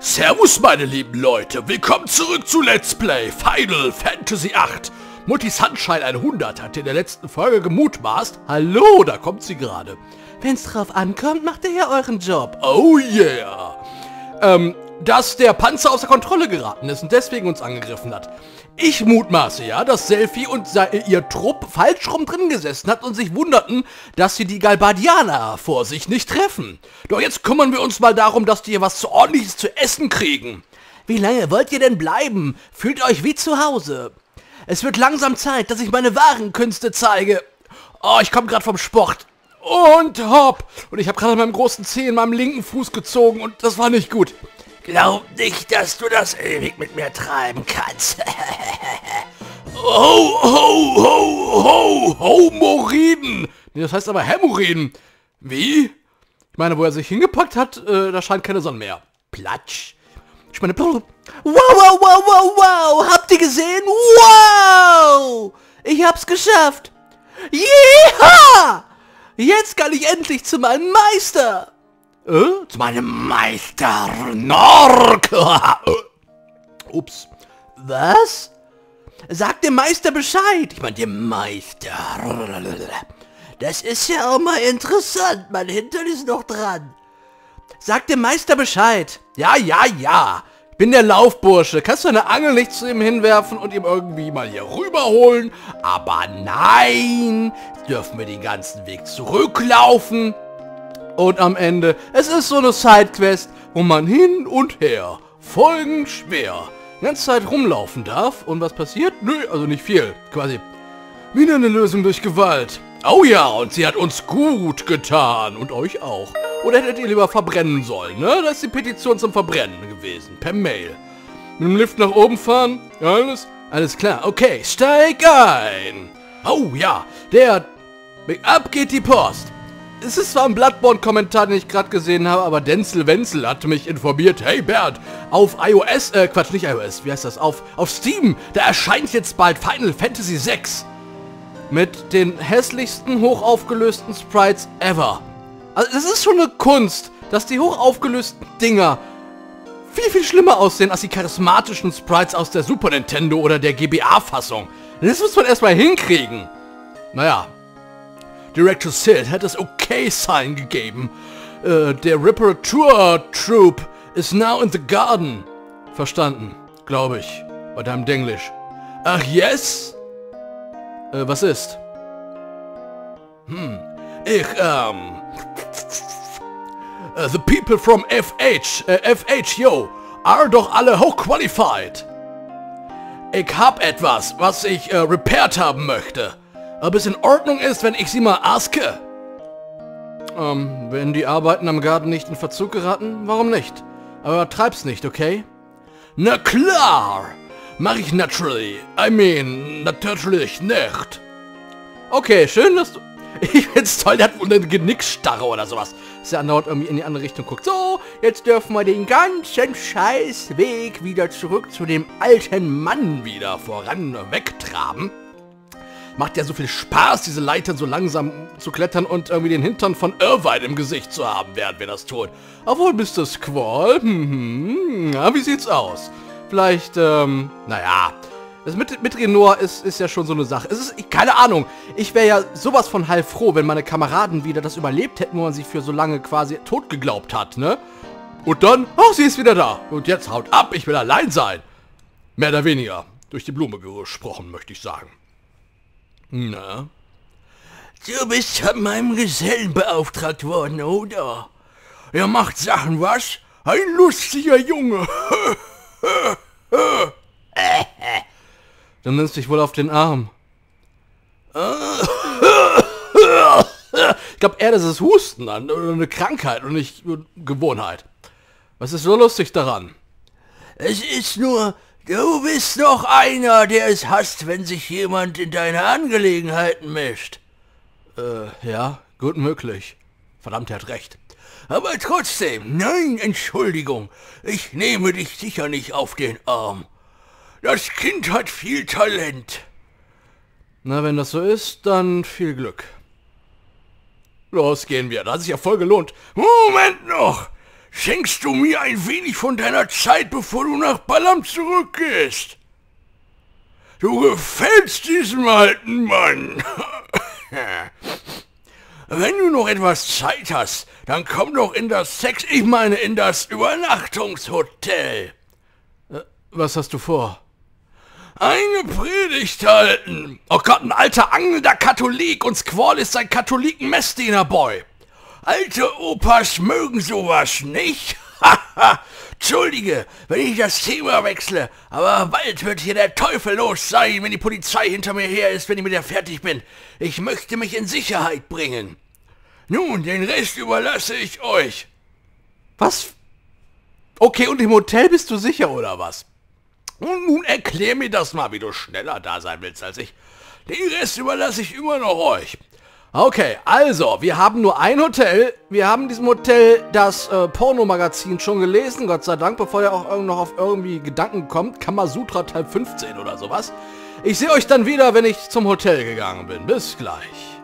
Servus meine lieben Leute, willkommen zurück zu Let's Play Final Fantasy VIII. Mutti Sunshine 100 hat in der letzten Folge gemutmaßt. Hallo, da kommt sie gerade. Wenn's drauf ankommt, macht ihr ja euren Job. Oh yeah. Ähm, dass der Panzer außer Kontrolle geraten ist und deswegen uns angegriffen hat. Ich mutmaße ja, dass Selfie und ihr Trupp falsch rum drin gesessen hat und sich wunderten, dass sie die Galbadianer vor sich nicht treffen. Doch jetzt kümmern wir uns mal darum, dass die hier was ordentliches zu essen kriegen. Wie lange wollt ihr denn bleiben? Fühlt euch wie zu Hause. Es wird langsam Zeit, dass ich meine wahren Künste zeige. Oh, ich komme gerade vom Sport. Und hopp. Und ich habe gerade meinem großen Zeh in meinem linken Fuß gezogen und das war nicht gut. Glaub nicht, dass du das ewig mit mir treiben kannst. ho, ho, ho, ho, Homoriden. Nee, das heißt aber Hämorrhoiden. Wie? Ich meine, wo er sich hingepackt hat, äh, da scheint keine Sonne mehr. Platsch. Ich meine, wow, wow, wow, wow, wow. Habt ihr gesehen? Wow! Ich hab's geschafft. Jeha! Jetzt kann ich endlich zu meinem Meister. Äh? Zu meinem Meister Nork. Ups. Was? Sag dem Meister Bescheid. Ich meine, dem Meister. Das ist ja auch mal interessant. Mein Hintern ist noch dran. Sag dem Meister Bescheid. Ja, ja, ja. Ich bin der Laufbursche. Kannst du eine Angel nicht zu ihm hinwerfen und ihm irgendwie mal hier rüberholen? Aber nein, dürfen wir den ganzen Weg zurücklaufen. Und am Ende, es ist so eine Sidequest, wo man hin und her, Folgen schwer, die ganze Zeit rumlaufen darf. Und was passiert? Nö, also nicht viel. Quasi wieder eine Lösung durch Gewalt. Oh ja, und sie hat uns gut getan. Und euch auch. Oder hättet ihr lieber verbrennen sollen, ne? Das ist die Petition zum Verbrennen gewesen. Per Mail. Mit dem Lift nach oben fahren? Alles? Alles klar. Okay, steig ein. Oh ja, der... Ab geht die Post es ist zwar ein Bloodborne-Kommentar, den ich gerade gesehen habe, aber Denzel Wenzel hat mich informiert, hey Bert, auf iOS, äh, Quatsch, nicht iOS, wie heißt das, auf, auf Steam, da erscheint jetzt bald Final Fantasy VI. Mit den hässlichsten, hochaufgelösten Sprites ever. Also das ist schon eine Kunst, dass die hochaufgelösten Dinger viel, viel schlimmer aussehen als die charismatischen Sprites aus der Super Nintendo oder der GBA-Fassung. Das muss man erstmal hinkriegen. Naja, Director Sid hat das Okay-Sign gegeben. Uh, der Reparatur Troop is now in the garden. Verstanden, glaube ich. Bei deinem Denglisch. Ach, yes? Äh, was ist? Hm, ich, ähm... Uh, the people from FH, äh, FH, yo, are doch alle hochqualified. Ich hab etwas, was ich äh, repaired haben möchte ob es in Ordnung ist, wenn ich sie mal aske? Ähm, wenn die Arbeiten am Garten nicht in Verzug geraten, warum nicht? Aber treib's nicht, okay? Na klar! Mach ich naturally. I mean, natürlich nicht. Okay, schön, dass du... Ich find's toll, der hat wohl eine Genickstarre oder sowas. Dass er andauernd irgendwie in die andere Richtung guckt. So, jetzt dürfen wir den ganzen Scheißweg wieder zurück zu dem alten Mann wieder voran wegtraben macht ja so viel Spaß, diese Leitern so langsam zu klettern und irgendwie den Hintern von Irvine im Gesicht zu haben, während wir das tun. Obwohl, Mr. Squall, hm, ja, wie sieht's aus? Vielleicht, ähm, naja, das mit, mit Renoir ist, ist ja schon so eine Sache. Es ist, keine Ahnung, ich wäre ja sowas von heilfroh, wenn meine Kameraden wieder das überlebt hätten, wo man sie für so lange quasi tot geglaubt hat, ne? Und dann, oh, sie ist wieder da. Und jetzt haut ab, ich will allein sein. Mehr oder weniger. Durch die Blume gesprochen, möchte ich sagen. Na? Du bist von meinem Gesellen beauftragt worden, oder? Er macht Sachen, was? Ein lustiger Junge. Dann nimmst du dich wohl auf den Arm. Ich glaube eher, das ist Husten an, oder eine Krankheit und nicht Gewohnheit. Was ist so lustig daran? Es ist nur, Du bist doch einer, der es hasst, wenn sich jemand in deine Angelegenheiten mischt. Äh, ja, gut möglich. Verdammt, er hat recht. Aber trotzdem, nein, Entschuldigung, ich nehme dich sicher nicht auf den Arm. Das Kind hat viel Talent. Na, wenn das so ist, dann viel Glück. Los, gehen wir. Das hat sich ja voll gelohnt. Moment noch! Schenkst du mir ein wenig von deiner Zeit, bevor du nach Ballam zurückgehst? Du gefällst diesem alten Mann. Wenn du noch etwas Zeit hast, dann komm doch in das Sex, ich meine in das Übernachtungshotel. Äh, was hast du vor? Eine Predigt halten. Oh Gott, ein alter angelnder Katholik und Squall ist ein Katholiken-Messdiener-Boy. Alte Opas mögen sowas nicht. Haha, Entschuldige, wenn ich das Thema wechsle, aber bald wird hier der Teufel los sein, wenn die Polizei hinter mir her ist, wenn ich mit der fertig bin. Ich möchte mich in Sicherheit bringen. Nun, den Rest überlasse ich euch. Was? Okay, und im Hotel bist du sicher, oder was? Und nun erklär mir das mal, wie du schneller da sein willst als ich. Den Rest überlasse ich immer noch euch. Okay, also, wir haben nur ein Hotel. Wir haben in diesem Hotel das äh, Pornomagazin schon gelesen, Gott sei Dank, bevor er auch noch auf irgendwie Gedanken kommt. Kamasutra Teil 15 oder sowas. Ich sehe euch dann wieder, wenn ich zum Hotel gegangen bin. Bis gleich.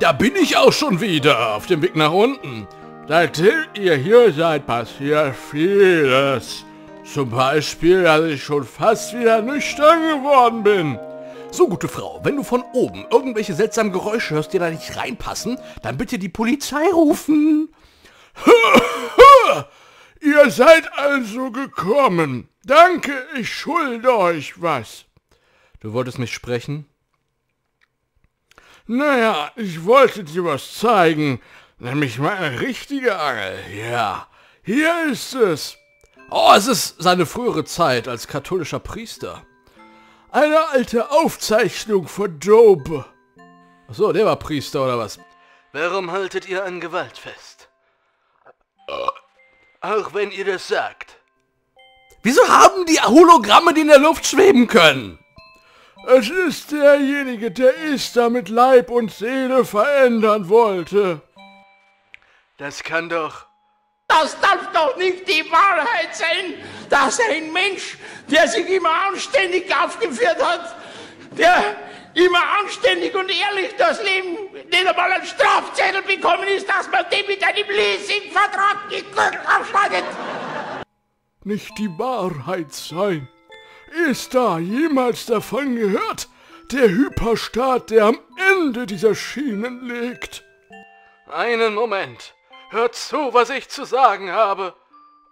Da bin ich auch schon wieder auf dem Weg nach unten. Seitdem ihr hier seid, passiert vieles. Zum Beispiel, dass ich schon fast wieder nüchtern geworden bin. So, gute Frau, wenn du von oben irgendwelche seltsamen Geräusche hörst, die da nicht reinpassen, dann bitte die Polizei rufen. Ihr seid also gekommen. Danke, ich schulde euch was. Du wolltest mich sprechen? Naja, ich wollte dir was zeigen. Nämlich meine richtige Angel. Ja, hier ist es. Oh, es ist seine frühere Zeit als katholischer Priester. Eine alte Aufzeichnung von Job. So, der war Priester oder was? Warum haltet ihr an Gewalt fest? Auch wenn ihr das sagt. Wieso haben die Hologramme, die in der Luft schweben können? Es ist derjenige, der Esther mit Leib und Seele verändern wollte. Das kann doch... Das darf doch nicht die Wahrheit sein, dass ein Mensch, der sich immer anständig aufgeführt hat, der immer anständig und ehrlich das Leben nicht einmal einen Strafzettel bekommen ist, dass man dem mit einem Leasingvertrag die Gürtel aufschneidet. Nicht die Wahrheit sein. Ist da jemals davon gehört? Der Hyperstaat, der am Ende dieser Schienen liegt. Einen Moment. Hört zu, was ich zu sagen habe.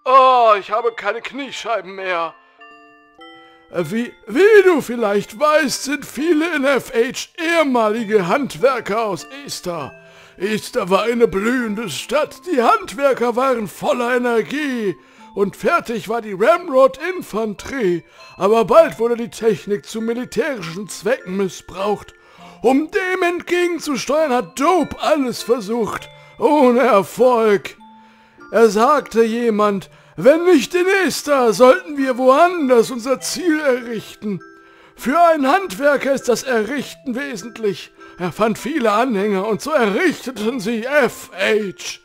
Oh, ich habe keine Kniescheiben mehr. Wie, wie du vielleicht weißt, sind viele in FH ehemalige Handwerker aus Easter. Easter war eine blühende Stadt, die Handwerker waren voller Energie und fertig war die Ramrod Infanterie, aber bald wurde die Technik zu militärischen Zwecken missbraucht. Um dem entgegenzusteuern hat Dope alles versucht, ohne Erfolg. Er sagte jemand, wenn nicht in Esther, sollten wir woanders unser Ziel errichten. Für einen Handwerker ist das Errichten wesentlich. Er fand viele Anhänger und so errichteten sie FH.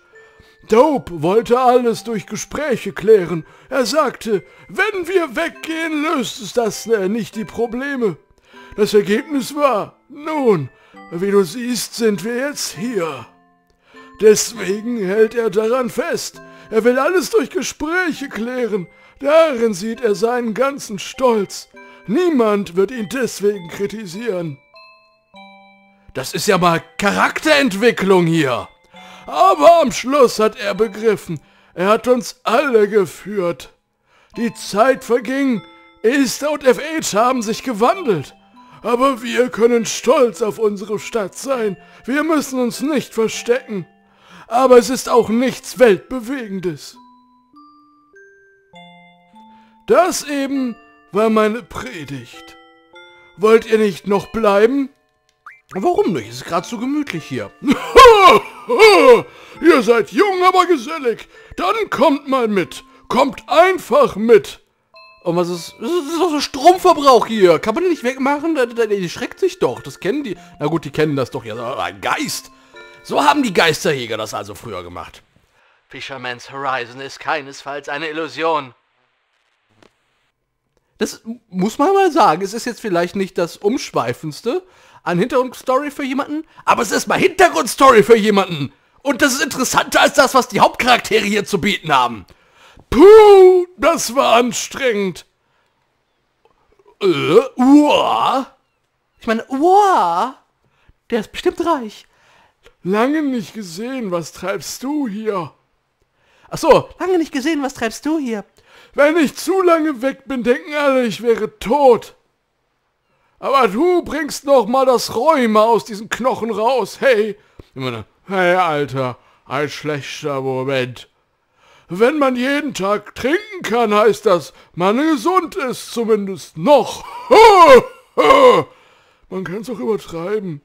Dope wollte alles durch Gespräche klären. Er sagte, wenn wir weggehen, löst es das äh, nicht die Probleme. Das Ergebnis war, nun, wie du siehst, sind wir jetzt hier. Deswegen hält er daran fest. Er will alles durch Gespräche klären. Darin sieht er seinen ganzen Stolz. Niemand wird ihn deswegen kritisieren. Das ist ja mal Charakterentwicklung hier. Aber am Schluss hat er begriffen, er hat uns alle geführt. Die Zeit verging, Esther und FH haben sich gewandelt. Aber wir können stolz auf unsere Stadt sein. Wir müssen uns nicht verstecken aber es ist auch nichts Weltbewegendes. Das eben war meine Predigt. Wollt ihr nicht noch bleiben? Warum nicht? Es ist gerade so gemütlich hier. ihr seid jung, aber gesellig. Dann kommt mal mit. Kommt einfach mit. Und was ist... Das ist doch so Stromverbrauch hier. Kann man den nicht wegmachen? Die schreckt sich doch. Das kennen die. Na gut, die kennen das doch ja. Ein Geist. So haben die Geisterjäger das also früher gemacht. Fisherman's Horizon ist keinesfalls eine Illusion. Das muss man mal sagen. Es ist jetzt vielleicht nicht das umschweifendste an Hintergrundstory für jemanden, aber es ist mal Hintergrundstory für jemanden. Und das ist interessanter als das, was die Hauptcharaktere hier zu bieten haben. Puh, das war anstrengend. Äh, uah. Ich meine, uah. Der ist bestimmt reich. Lange nicht gesehen, was treibst du hier? Ach so, lange nicht gesehen, was treibst du hier? Wenn ich zu lange weg bin, denken alle, ich wäre tot. Aber du bringst noch mal das Rheuma aus diesen Knochen raus. Hey, ich meine, hey, Alter, ein schlechter Moment. Wenn man jeden Tag trinken kann, heißt das, man gesund ist, zumindest noch. Man kann es auch übertreiben.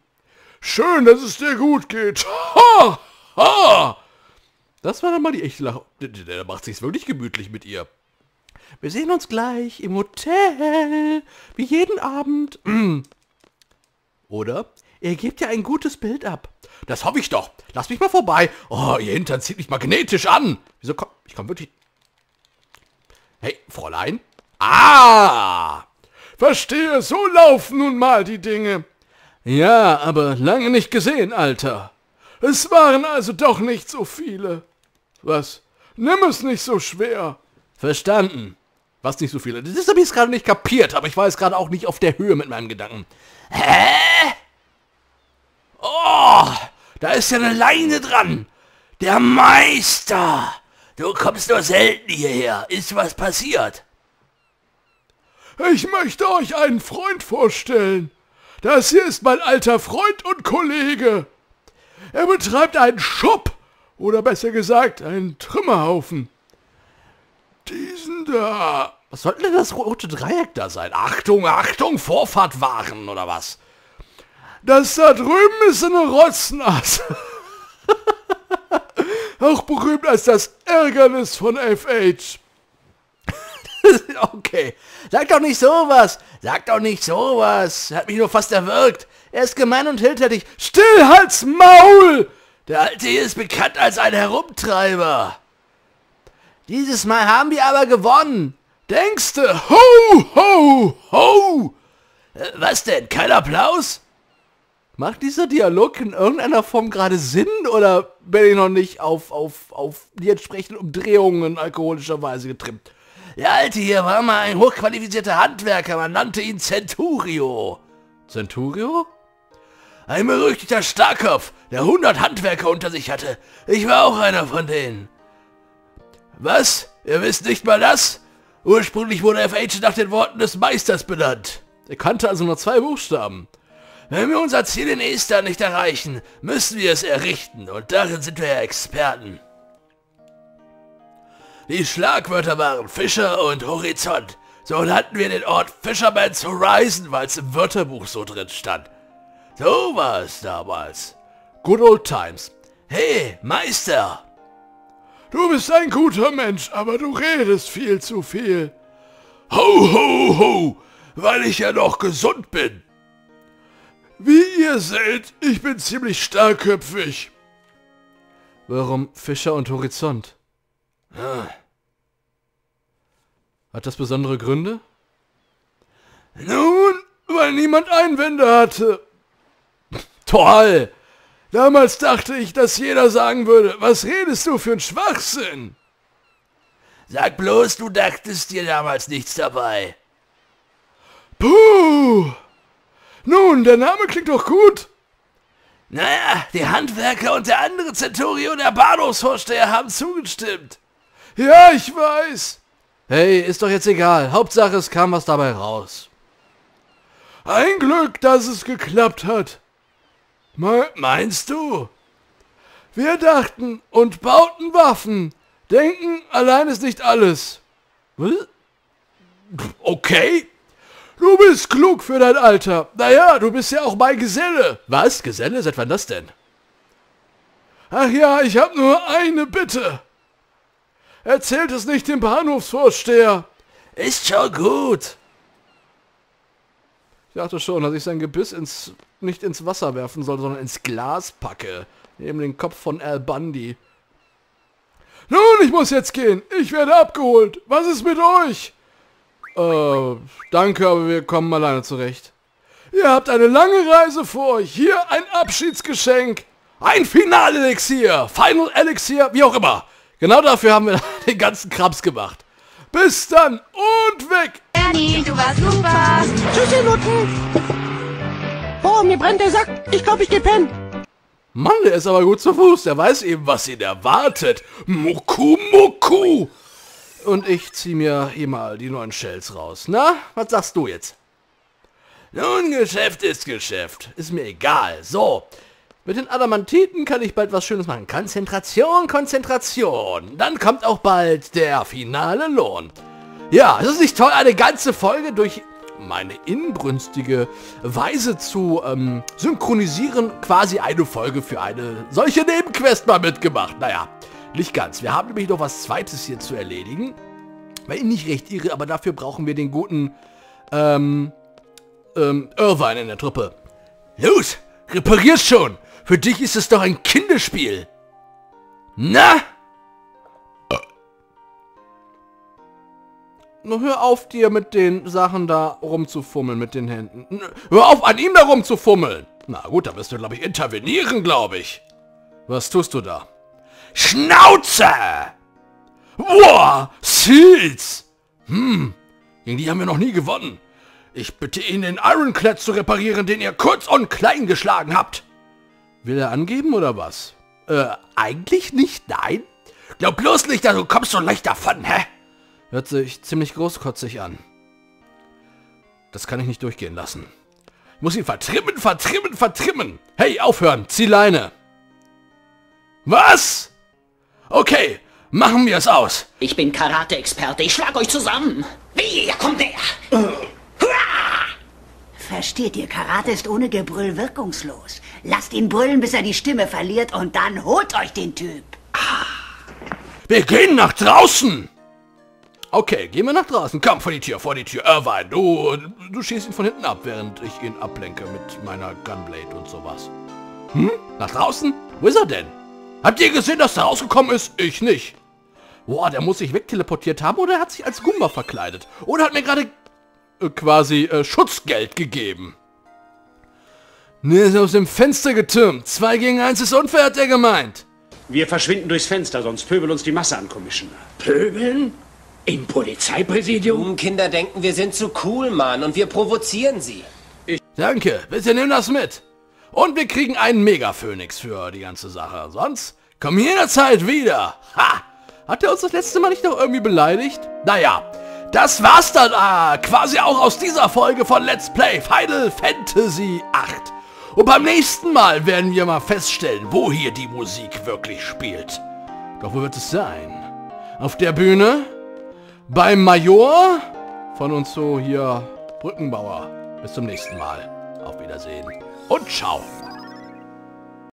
Schön, dass es dir gut geht. Ha, ha. Das war dann mal die echte Lache. Der, macht sich's wirklich gemütlich mit ihr. Wir sehen uns gleich im Hotel. Wie jeden Abend. Oder? Ihr gebt ja ein gutes Bild ab. Das hoffe ich doch. Lass mich mal vorbei. Oh, ihr Hintern zieht mich magnetisch an. Wieso komm... Ich komm wirklich... Hey, Fräulein? Ah! Verstehe, so laufen nun mal die Dinge. Ja, aber lange nicht gesehen, Alter. Es waren also doch nicht so viele. Was? Nimm es nicht so schwer. Verstanden. Was nicht so viele. Das habe ich gerade nicht kapiert, aber ich war jetzt gerade auch nicht auf der Höhe mit meinem Gedanken. Hä? Oh, da ist ja eine Leine dran. Der Meister. Du kommst nur selten hierher. Ist was passiert? Ich möchte euch einen Freund vorstellen. Das hier ist mein alter Freund und Kollege. Er betreibt einen Shop, oder besser gesagt, einen Trümmerhaufen. Diesen da. Was sollte denn das rote Dreieck da sein? Achtung, Achtung, Vorfahrtwaren oder was? Das da drüben ist eine Rotznasse. Auch berühmt als das Ärgernis von FH. okay. Sag doch nicht sowas. Sag doch nicht sowas. Hat mich nur fast erwürgt. Er ist gemein und hinterhältig. Still, halt's Maul! Der Alte hier ist bekannt als ein Herumtreiber. Dieses Mal haben wir aber gewonnen. Denkste? Ho, ho, ho! Äh, was denn? Kein Applaus? Macht dieser Dialog in irgendeiner Form gerade Sinn oder bin ich noch nicht auf, auf, auf die entsprechenden Umdrehungen alkoholischer Weise getrimmt? Der Alte hier war mal ein hochqualifizierter Handwerker, man nannte ihn Centurio. Centurio? Ein berüchtigter Starkopf, der 100 Handwerker unter sich hatte. Ich war auch einer von denen. Was? Ihr wisst nicht mal das? Ursprünglich wurde FH nach den Worten des Meisters benannt. Er kannte also nur zwei Buchstaben. Wenn wir unser Ziel in Easter nicht erreichen, müssen wir es errichten und darin sind wir ja Experten. Die Schlagwörter waren Fischer und Horizont. So nannten wir den Ort Fisherman's Horizon, weil es im Wörterbuch so drin stand. So war es damals. Good old times. Hey, Meister! Du bist ein guter Mensch, aber du redest viel zu viel. Ho, ho, ho, weil ich ja noch gesund bin. Wie ihr seht, ich bin ziemlich starkköpfig. Warum Fischer und Horizont? Ah. Hat das besondere Gründe? Nun, weil niemand Einwände hatte. Toll! Damals dachte ich, dass jeder sagen würde, was redest du für ein Schwachsinn? Sag bloß, du dachtest dir damals nichts dabei. Puh! Nun, der Name klingt doch gut. Naja, die Handwerker und der andere Centurio, der Bahnhofsvorsteher, haben zugestimmt. Ja, ich weiß. Hey, ist doch jetzt egal. Hauptsache, es kam was dabei raus. Ein Glück, dass es geklappt hat. Me meinst du? Wir dachten und bauten Waffen. Denken allein ist nicht alles. Okay. Du bist klug für dein Alter. Naja, du bist ja auch mein Geselle. Was? Geselle? Seit wann das denn? Ach ja, ich habe nur eine Bitte. Erzählt es nicht dem Bahnhofsvorsteher. Ist schon gut. Ich dachte schon, dass ich sein Gebiss ins, nicht ins Wasser werfen soll, sondern ins Glas packe. Neben den Kopf von Al Bundy. Nun, ich muss jetzt gehen. Ich werde abgeholt. Was ist mit euch? Äh, danke, aber wir kommen alleine zurecht. Ihr habt eine lange Reise vor euch. Hier ein Abschiedsgeschenk. Ein Final-Elixier, Final Elixier, wie auch immer. Genau dafür haben wir den ganzen Krams gemacht. Bis dann und weg! Ernie, du warst super. Tschüssi, Nutten. Oh, mir brennt der Sack. Ich glaube, ich geh pennen. Mann, der ist aber gut zu Fuß. Der weiß eben, was ihn erwartet. Muku Muku. Und ich zieh mir hier mal die neuen Shells raus. Na, was sagst du jetzt? Nun, Geschäft ist Geschäft. Ist mir egal. So. Mit den Adamantiten kann ich bald was Schönes machen. Konzentration, Konzentration. Dann kommt auch bald der finale Lohn. Ja, es ist nicht toll, eine ganze Folge durch meine inbrünstige Weise zu ähm, synchronisieren, quasi eine Folge für eine solche Nebenquest mal mitgemacht. Naja, nicht ganz. Wir haben nämlich noch was Zweites hier zu erledigen. Wenn ich nicht recht irre, aber dafür brauchen wir den guten, ähm, ähm, Irvine in der Truppe. Los, reparier's schon. Für dich ist es doch ein Kinderspiel. Na? Nur hör auf, dir mit den Sachen da rumzufummeln mit den Händen. Hör auf, an ihm da rumzufummeln. Na gut, da wirst du, glaube ich, intervenieren, glaube ich. Was tust du da? Schnauze! Boah, Seals! Hm, gegen die haben wir noch nie gewonnen. Ich bitte ihn, den Ironclad zu reparieren, den ihr kurz und klein geschlagen habt. Will er angeben oder was? Äh, eigentlich nicht, nein. Glaub bloß nicht, du kommst so leicht davon, hä? Hört sich ziemlich großkotzig an. Das kann ich nicht durchgehen lassen. Ich muss ihn vertrimmen, vertrimmen, vertrimmen. Hey, aufhören, zieh Leine. Was? Okay, machen wir es aus. Ich bin Karate-Experte. Ich schlag euch zusammen. Wie? Ja, kommt her. Versteht ihr, Karate ist ohne Gebrüll wirkungslos. Lasst ihn brüllen, bis er die Stimme verliert und dann holt euch den Typ. Wir gehen nach draußen. Okay, gehen wir nach draußen. Komm, vor die Tür, vor die Tür. Irvine, du, du schießt ihn von hinten ab, während ich ihn ablenke mit meiner Gunblade und sowas. Hm? Nach draußen? Wo ist er denn? Habt ihr gesehen, dass er rausgekommen ist? Ich nicht. Boah, der muss sich wegteleportiert haben oder er hat sich als Gumba verkleidet. Oder hat mir gerade äh, quasi äh, Schutzgeld gegeben. Ne, ist aus dem Fenster getürmt. Zwei gegen eins ist unfair, hat er gemeint. Wir verschwinden durchs Fenster, sonst pöbelt uns die Masse an, Commissioner. Pöbeln? Im Polizeipräsidium? Die Kinder denken, wir sind zu cool, Mann, und wir provozieren sie. Danke, bitte nimm das mit. Und wir kriegen einen Mega-Phönix für die ganze Sache. Sonst komm jederzeit wieder. Ha! Hat er uns das letzte Mal nicht noch irgendwie beleidigt? Naja, das war's dann äh, quasi auch aus dieser Folge von Let's Play Final Fantasy 8. Und beim nächsten Mal werden wir mal feststellen, wo hier die Musik wirklich spielt. Doch wo wird es sein? Auf der Bühne? Beim Major? Von uns so hier Brückenbauer. Bis zum nächsten Mal. Auf Wiedersehen und ciao.